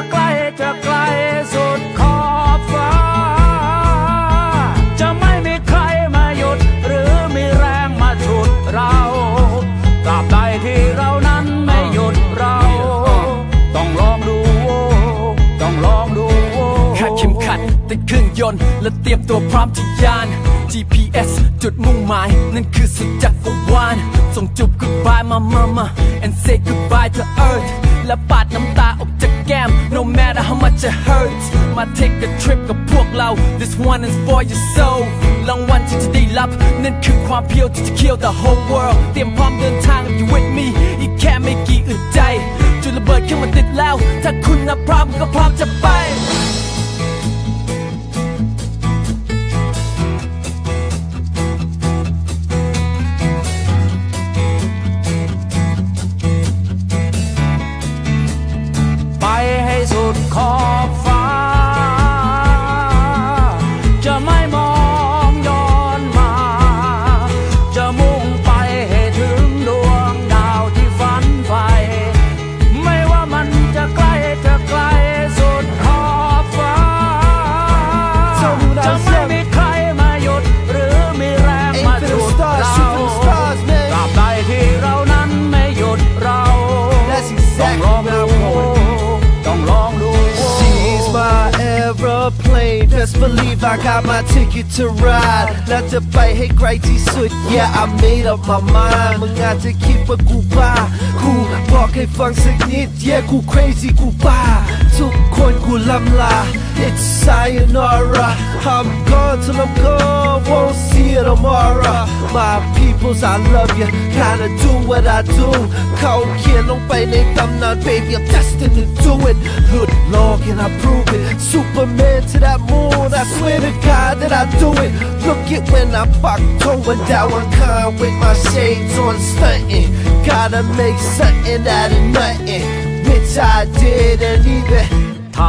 จะใกล้จะไกลสุดขอบฟ้า จะไม่มีใครมาหยุด หรือมีแรงมาฉุดเราตราบใดที่เรานั้นไม่หยุดเรา ต้องลองดู ต้องลองดูคาดเข็มขัดติดเครื่องยนต์ และเตรียมตัวพร้อมที่ยาน GPS จุดมุ่งหมาย นั่นคือสุดจักรวาลส่งจุบ goodbye มา mama and say goodbye to earth และปาดน้ำ matter how much it hurts มา take a trip กับพวกเรา this one is for your soul รางวัลที่จะได้รับ นั่นคือความเพียวที่จะ kill the whole world เตรียมพร้อมเดินทาง if you with me อีกแค่ไม่กี่อึดใจ จุดระเบิดขึ้นมาติดแล้ว ถ้าคุณนะพร้อมก็พร้อมจะไป ไป Best believe I got my ticket to ride แล้วจะไปให้ไกลที่สุด Yeah I made up my mind มึงอาจจะคิดว่ากูบ้า กูบอกให้ฟังสักนิด Yeah กู crazy กูบ้า ทุกคนกูลำลา It's sayonara I'm gone till I'm gone Won't see you tomorrow My peoples I love you Gotta do what I do เขาเขียนลงไปในตำนาน Baby I'm destined to do it หลุดโลก and I prove it Superman to that moon I swear to God that I do it Look at when I fuck going down one kind With my shades on stunting Gotta make something out of nothing Which I didn't even